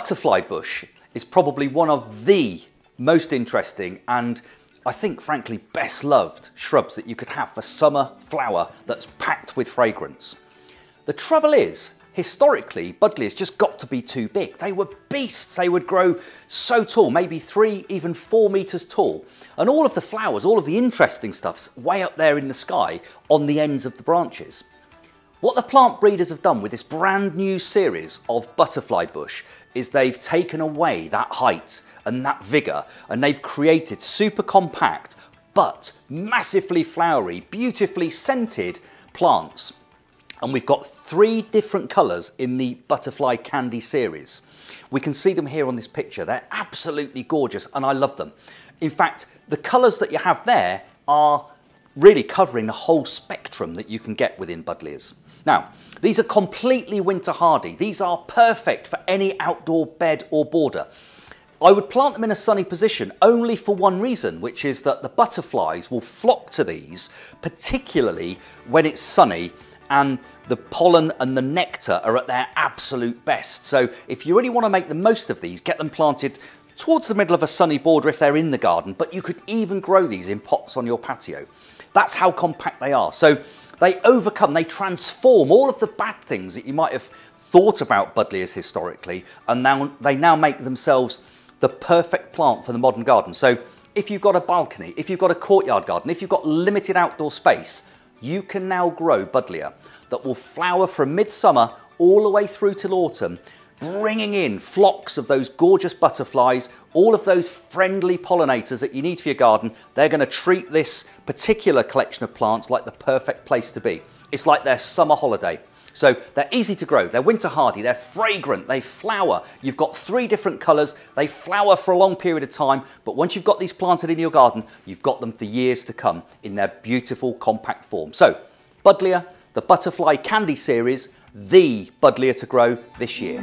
butterfly bush is probably one of the most interesting and I think frankly best loved shrubs that you could have for summer flower that's packed with fragrance. The trouble is, historically, Buddleias just got to be too big. They were beasts. They would grow so tall, maybe three, even four meters tall. And all of the flowers, all of the interesting stuff's way up there in the sky on the ends of the branches. What the plant breeders have done with this brand new series of butterfly bush is they've taken away that height and that vigour and they've created super compact but massively flowery, beautifully scented plants. And we've got three different colours in the Butterfly Candy series. We can see them here on this picture. They're absolutely gorgeous and I love them. In fact, the colours that you have there are really covering the whole spectrum that you can get within Buddleias. Now, these are completely winter hardy. These are perfect for any outdoor bed or border. I would plant them in a sunny position only for one reason, which is that the butterflies will flock to these, particularly when it's sunny and the pollen and the nectar are at their absolute best. So if you really want to make the most of these, get them planted towards the middle of a sunny border if they're in the garden, but you could even grow these in pots on your patio. That's how compact they are. So they overcome, they transform all of the bad things that you might have thought about Buddleias historically, and now they now make themselves the perfect plant for the modern garden. So if you've got a balcony, if you've got a courtyard garden, if you've got limited outdoor space, you can now grow Buddleia that will flower from midsummer all the way through till autumn bringing in flocks of those gorgeous butterflies, all of those friendly pollinators that you need for your garden. They're going to treat this particular collection of plants like the perfect place to be. It's like their summer holiday. So they're easy to grow, they're winter hardy, they're fragrant, they flower. You've got three different colours, they flower for a long period of time, but once you've got these planted in your garden, you've got them for years to come in their beautiful compact form. So, Buddleia, the Butterfly Candy Series, the Buddleia to grow this year.